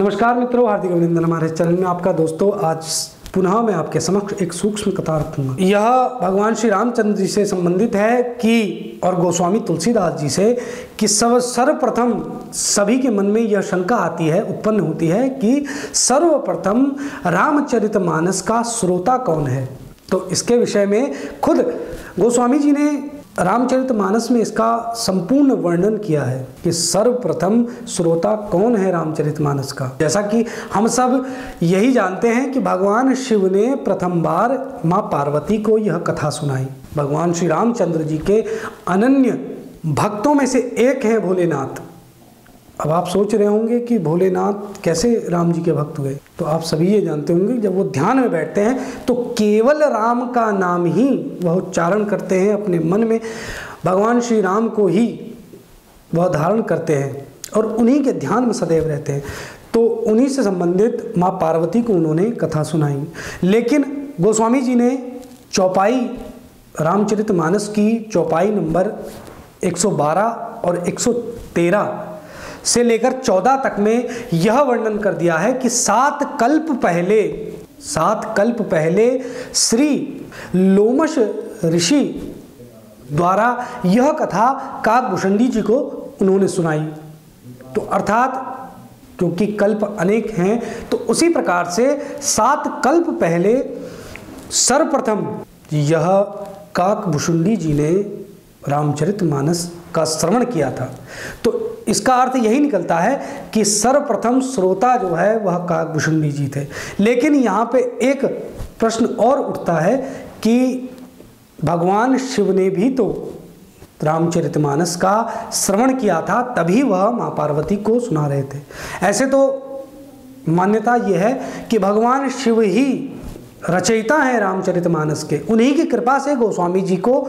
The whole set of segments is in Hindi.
नमस्कार मित्रों, हार्दिक अभिनंदन हमारे चैनल में आपका दोस्तों। आज पुनः मैं आपके समक्ष एक सूक्ष्म कथा रखूँगा। यह भगवान श्री रामचंद्र जी से संबंधित है कि, और गोस्वामी तुलसीदास जी से, कि सब सर्वप्रथम सभी के मन में यह शंका आती है, उत्पन्न होती है कि सर्वप्रथम रामचरित मानस का श्रोता कौन है? तो इसके विषय में खुद गोस्वामी जी ने रामचरितमानस में इसका संपूर्ण वर्णन किया है कि सर्वप्रथम श्रोता कौन है रामचरित मानस का? जैसा कि हम सब यही जानते हैं कि भगवान शिव ने प्रथम बार माँ पार्वती को यह कथा सुनाई। भगवान श्री रामचंद्र जी के अनन्य भक्तों में से एक है भोलेनाथ। अब आप सोच रहे होंगे कि भोलेनाथ कैसे राम जी के भक्त हुए? तो आप सभी ये जानते होंगे, जब वो ध्यान में बैठते हैं तो केवल राम का नाम ही वह उच्चारण करते हैं अपने मन में। भगवान श्री राम को ही वह धारण करते हैं और उन्हीं के ध्यान में सदैव रहते हैं। तो उन्हीं से संबंधित माँ पार्वती को उन्होंने कथा सुनाई। लेकिन गोस्वामी जी ने चौपाई रामचरित मानस की चौपाई नंबर 112 और 113 से लेकर चौदह तक में यह वर्णन कर दिया है कि सात कल्प पहले, सात कल्प पहले श्री लोमश ऋषि द्वारा यह कथा काकभूषणी जी को उन्होंने सुनाई। तो अर्थात, क्योंकि कल्प अनेक हैं तो उसी प्रकार से सात कल्प पहले सर्वप्रथम यह काकभूषुंडी जी ने रामचरित मानस का श्रवण किया था। तो इसका अर्थ यही निकलता है कि सर्वप्रथम श्रोता जो है वह काकभूषुंडी जी थे। लेकिन यहाँ पे एक प्रश्न और उठता है कि भगवान शिव ने भी तो रामचरितमानस का श्रवण किया था, तभी वह माँ पार्वती को सुना रहे थे। ऐसे तो मान्यता यह है कि भगवान शिव ही रचयिता है रामचरितमानस के। उन्हीं की कृपा से गोस्वामी जी को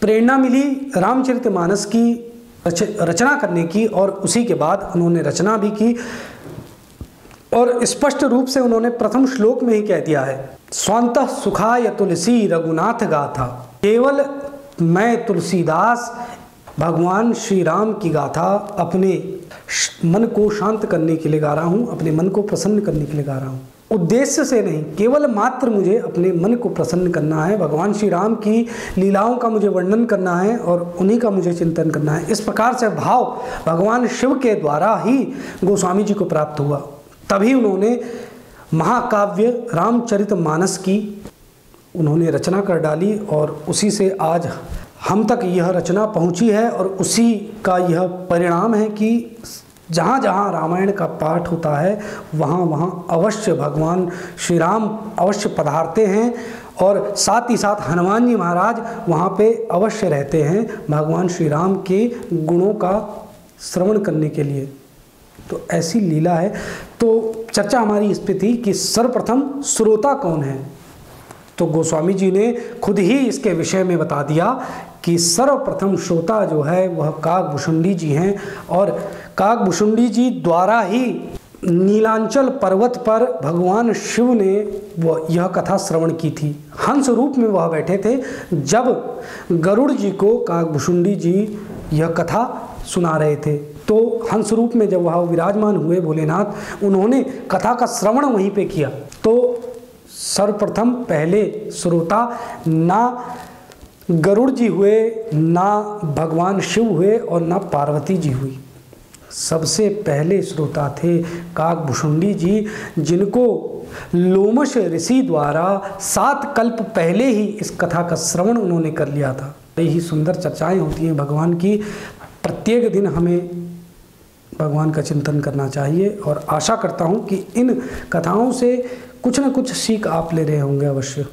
प्रेरणा मिली रामचरितमानस की रचना करने की और उसी के बाद उन्होंने रचना भी की और स्पष्ट रूप से उन्होंने प्रथम श्लोक में ही कह दिया है, स्वंत सुखाय तुलसी रघुनाथ गाथा, केवल मैं तुलसीदास, भगवान श्री राम की गाथा अपने मन को शांत करने के लिए गा रहा हूँ, अपने मन को प्रसन्न करने के लिए गा रहा हूँ। उद्देश्य से नहीं, केवल मात्र मुझे अपने मन को प्रसन्न करना है। भगवान श्री राम की लीलाओं का मुझे वर्णन करना है और उन्हीं का मुझे चिंतन करना है। इस प्रकार से भाव भगवान शिव के द्वारा ही गोस्वामी जी को प्राप्त हुआ। तभी उन्होंने महाकाव्य रामचरित मानस की उन्होंने रचना कर डाली और उसी से आज हम तक यह रचना पहुँची है और उसी का यह परिणाम है कि जहाँ जहाँ रामायण का पाठ होता है, वहाँ वहाँ अवश्य भगवान श्री राम अवश्य पधारते हैं और साथ ही साथ हनुमान जी महाराज वहाँ पे अवश्य रहते हैं भगवान श्री राम के गुणों का श्रवण करने के लिए। तो ऐसी लीला है। तो चर्चा हमारी इस पे थी कि सर्वप्रथम श्रोता कौन है? तो गोस्वामी जी ने खुद ही इसके विषय में बता दिया कि सर्वप्रथम श्रोता जो है, वह काकभूषुंडी जी हैं और काकभूषुंडी जी द्वारा ही नीलांचल पर्वत पर भगवान शिव ने वह यह कथा श्रवण की थी। हंस रूप में वह बैठे थे। जब गरुड़ जी को काकभूषुंडी जी यह कथा सुना रहे थे तो हंस रूप में जब वह विराजमान हुए भोलेनाथ, उन्होंने कथा का श्रवण वहीं पे किया। तो सर्वप्रथम पहले श्रोता, ना गरुड़ जी हुए, ना भगवान शिव हुए और ना पार्वती जी हुई। सबसे पहले श्रोता थे काकभूषुंडी जी, जिनको लोमश ऋषि द्वारा सात कल्प पहले ही इस कथा का श्रवण उन्होंने कर लिया था। यही सुंदर चर्चाएँ होती हैं भगवान की। प्रत्येक दिन हमें भगवान का चिंतन करना चाहिए और आशा करता हूँ कि इन कथाओं से कुछ ना कुछ सीख आप ले रहे होंगे अवश्य।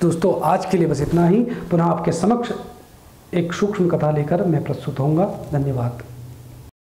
दोस्तों, आज के लिए बस इतना ही। पुनः आपके समक्ष एक सूक्ष्म कथा लेकर मैं प्रस्तुत होऊँगा। धन्यवाद।